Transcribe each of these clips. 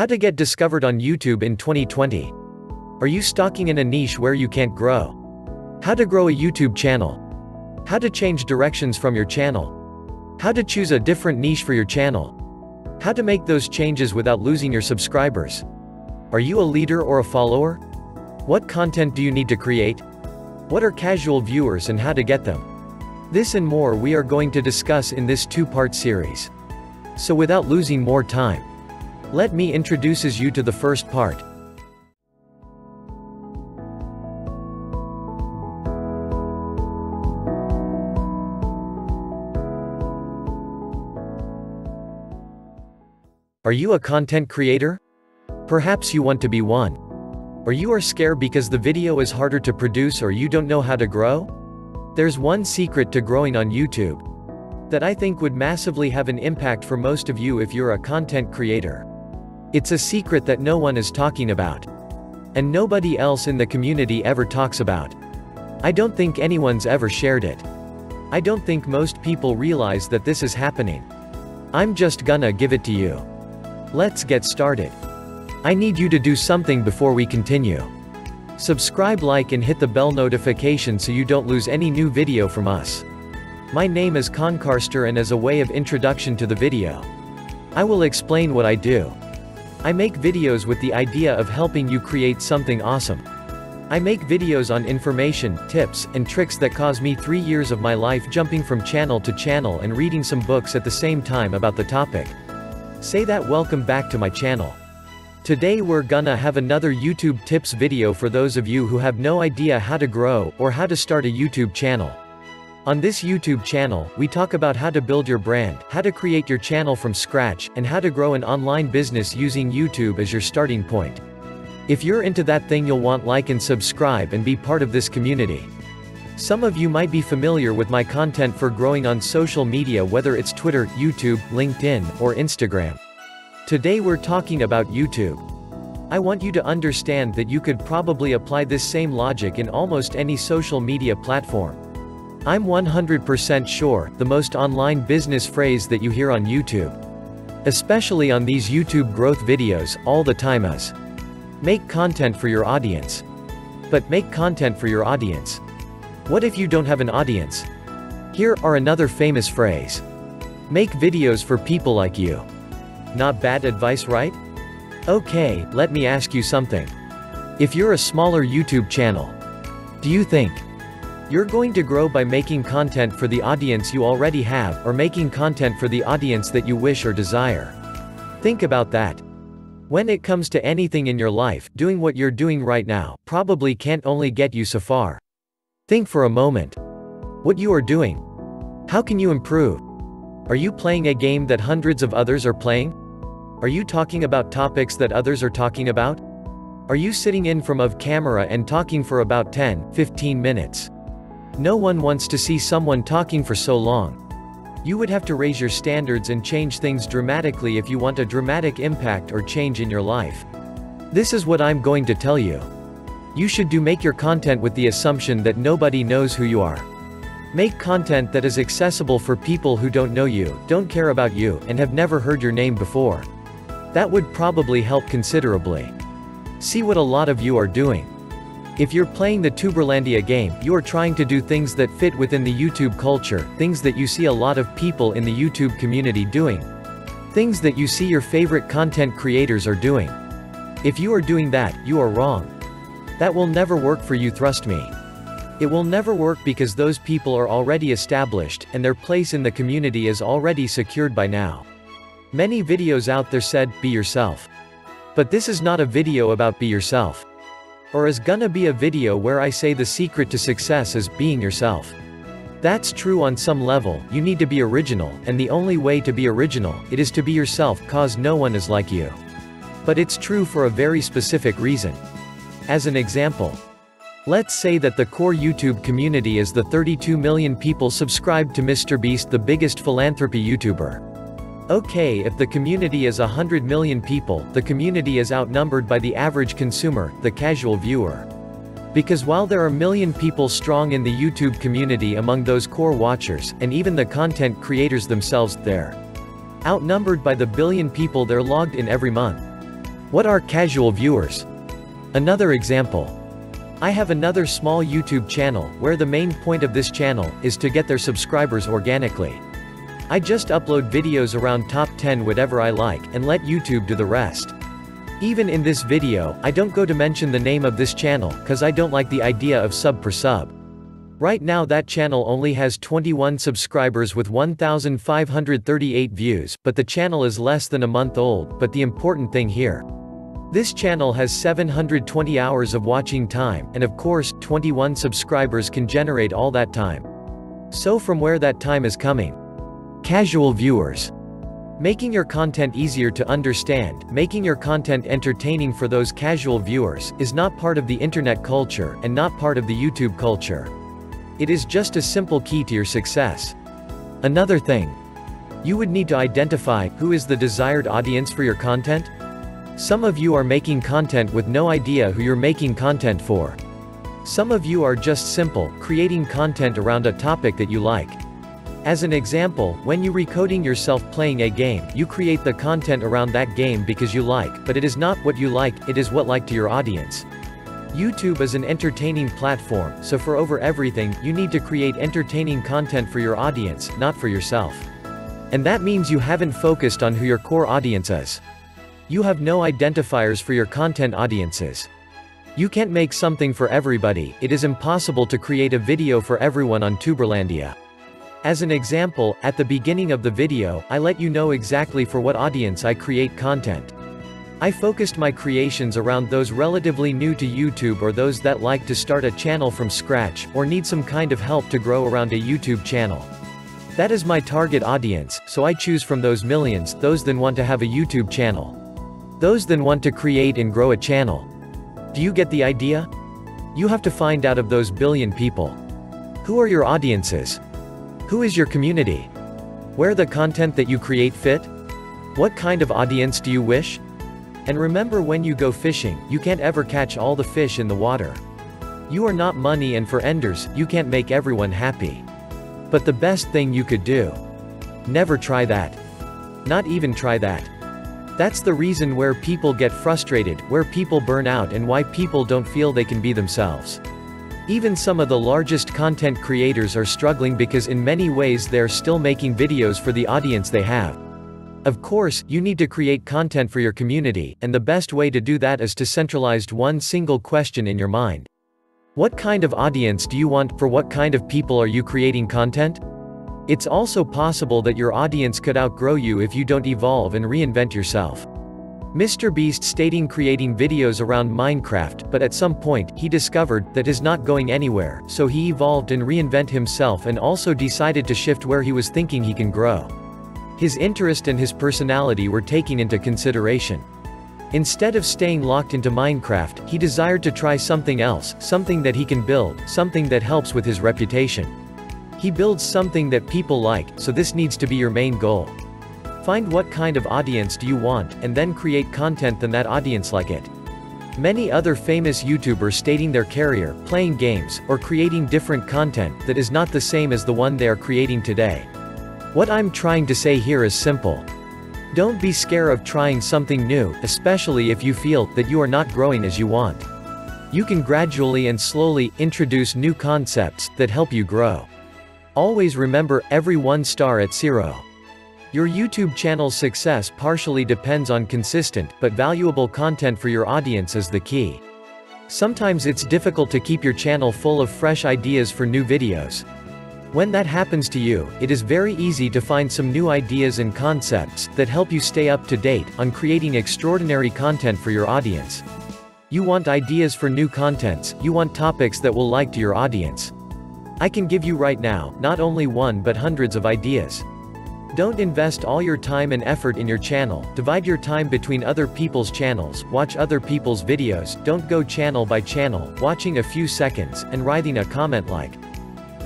How to get discovered on YouTube in 2020. Are you stalking in a niche where you can't grow? How to grow a YouTube channel. How to change directions from your channel. How to choose a different niche for your channel. How to make those changes without losing your subscribers. Are you a leader or a follower? What content do you need to create? What are casual viewers and how to get them? This and more we are going to discuss in this two-part series. So without losing more time, let me introduces you to the first part. Are you a content creator? Perhaps you want to be one. Or you are scared because the video is harder to produce or you don't know how to grow? There's one secret to growing on YouTube that I think would massively have an impact for most of you if you're a content creator. It's a secret that no one is talking about. And nobody else in the community ever talks about. I don't think anyone's ever shared it. I don't think most people realize that this is happening. I'm just gonna give it to you. Let's get started. I need you to do something before we continue. Subscribe like and hit the bell notification so you don't lose any new video from us. My name is Concarster and as a way of introduction to the video. I will explain what I do. I make videos with the idea of helping you create something awesome. I make videos on information, tips, and tricks that cause me three years of my life jumping from channel to channel and reading some books at the same time about the topic. Say that welcome back to my channel. Today we're gonna have another YouTube tips video for those of you who have no idea how to grow, or how to start a YouTube channel. On this YouTube channel, we talk about how to build your brand, how to create your channel from scratch, and how to grow an online business using YouTube as your starting point. If you're into that thing you'll want like and subscribe and be part of this community. Some of you might be familiar with my content for growing on social media whether it's Twitter, YouTube, LinkedIn, or Instagram. Today we're talking about YouTube. I want you to understand that you could probably apply this same logic in almost any social media platform. I'm 100% sure, the most online business phrase that you hear on YouTube. Especially on these YouTube growth videos, all the time is. Make content for your audience. But make content for your audience. What if you don't have an audience? Here are another famous phrase. Make videos for people like you. Not bad advice right? Okay, let me ask you something. If you're a smaller YouTube channel, do you think you're going to grow by making content for the audience you already have, or making content for the audience that you wish or desire? Think about that. When it comes to anything in your life, doing what you're doing right now, probably can't only get you so far. Think for a moment. What you are doing. How can you improve? Are you playing a game that hundreds of others are playing? Are you talking about topics that others are talking about? Are you sitting in from of camera and talking for about 10, 15 minutes? No one wants to see someone talking for so long. You would have to raise your standards and change things dramatically if you want a dramatic impact or change in your life. This is what I'm going to tell you. You should do make your content with the assumption that nobody knows who you are. Make content that is accessible for people who don't know you, don't care about you, and have never heard your name before. That would probably help considerably. See what a lot of you are doing. If you're playing the Tuberlandia game, you are trying to do things that fit within the YouTube culture, things that you see a lot of people in the YouTube community doing. Things that you see your favorite content creators are doing. If you are doing that, you are wrong. That will never work for you trust me. It will never work because those people are already established, and their place in the community is already secured by now. Many videos out there said, be yourself. But this is not a video about be yourself. Or is gonna be a video where I say the secret to success is being yourself. That's true on some level, you need to be original, and the only way to be original, it is to be yourself cause no one is like you. But it's true for a very specific reason. As an example, let's say that the core YouTube community is the 32 million people subscribed to MrBeast the biggest philanthropy YouTuber. Okay if the community is 100 million people, the community is outnumbered by the average consumer, the casual viewer. Because while there are million people strong in the YouTube community among those core watchers, and even the content creators themselves, they're outnumbered by the billion people they're logged in every month. What are casual viewers? Another example. I have another small YouTube channel, where the main point of this channel, is to get their subscribers organically. I just upload videos around top 10 whatever I like, and let YouTube do the rest. Even in this video, I don't go to mention the name of this channel, cause I don't like the idea of sub per sub. Right now that channel only has 21 subscribers with 1538 views, but the channel is less than a month old, but the important thing here. This channel has 720 hours of watching time, and of course, 21 subscribers can generate all that time. So from where that time is coming. Casual viewers. Making your content easier to understand, making your content entertaining for those casual viewers, is not part of the internet culture, and not part of the YouTube culture. It is just a simple key to your success. Another thing. You would need to identify, who is the desired audience for your content? Some of you are making content with no idea who you're making content for. Some of you are just simple, creating content around a topic that you like. As an example, when you recoding yourself playing a game, you create the content around that game because you like, but it is not what you like, it is what like to your audience. YouTube is an entertaining platform, so for over everything, you need to create entertaining content for your audience, not for yourself. And that means you haven't focused on who your core audience is. You have no identifiers for your content audiences. You can't make something for everybody, it is impossible to create a video for everyone on Tuberlandia. As an example, at the beginning of the video, I let you know exactly for what audience I create content. I focused my creations around those relatively new to YouTube or those that like to start a channel from scratch, or need some kind of help to grow around a YouTube channel. That is my target audience, so I choose from those millions, those then want to have a YouTube channel. Those then want to create and grow a channel. Do you get the idea? You have to find out of those billion people. Who are your audiences? Who is your community? Where the content that you create fit? What kind of audience do you wish? And remember when you go fishing, you can't ever catch all the fish in the water. You are not money and for enders, you can't make everyone happy. But the best thing you could do. Never try that. Not even try that. That's the reason where people get frustrated, where people burn out and why people don't feel they can be themselves. Even some of the largest content creators are struggling because in many ways they're still making videos for the audience they have. Of course, you need to create content for your community, and the best way to do that is to centralize one single question in your mind. What kind of audience do you want, for what kind of people are you creating content? It's also possible that your audience could outgrow you if you don't evolve and reinvent yourself. Mr. Beast stating creating videos around Minecraft, but at some point, he discovered that is not going anywhere, so he evolved and reinvent himself and also decided to shift where he was thinking he can grow. His interest and his personality were taken into consideration. Instead of staying locked into Minecraft, he desired to try something else, something that he can build, something that helps with his reputation. He builds something that people like, so this needs to be your main goal. Find what kind of audience do you want, and then create content then that audience like it. Many other famous YouTubers stating their career, playing games, or creating different content, that is not the same as the one they are creating today. What I'm trying to say here is simple. Don't be scared of trying something new, especially if you feel that you are not growing as you want. You can gradually and slowly introduce new concepts that help you grow. Always remember, every one star at zero. Your YouTube channel's success partially depends on consistent, but valuable content for your audience is the key. Sometimes it's difficult to keep your channel full of fresh ideas for new videos. When that happens to you, it is very easy to find some new ideas and concepts that help you stay up to date on creating extraordinary content for your audience. You want ideas for new contents, you want topics that will like to your audience. I can give you right now, not only one but hundreds of ideas. Don't invest all your time and effort in your channel, divide your time between other people's channels, watch other people's videos, don't go channel by channel, watching a few seconds, and writing a comment like,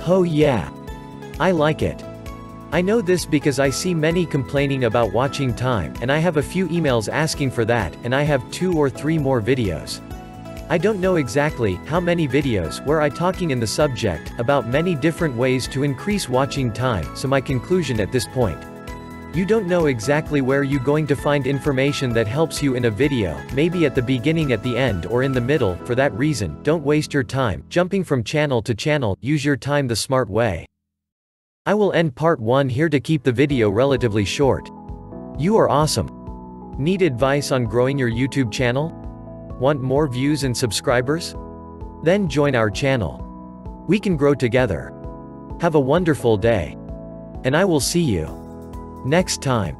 Oh yeah. I like it. I know this because I see many complaining about watching time, and I have a few emails asking for that, and I have two or three more videos. I don't know exactly how many videos where I talking in the subject about many different ways to increase watching time, so my conclusion at this point. You don't know exactly where you going to find information that helps you in a video, maybe at the beginning at the end or in the middle, for that reason, don't waste your time, jumping from channel to channel, use your time the smart way. I will end part 1 here to keep the video relatively short. You are awesome. Need advice on growing your YouTube channel? Want more views and subscribers? Then join our channel. We can grow together. Have a wonderful day. And I will see you next time.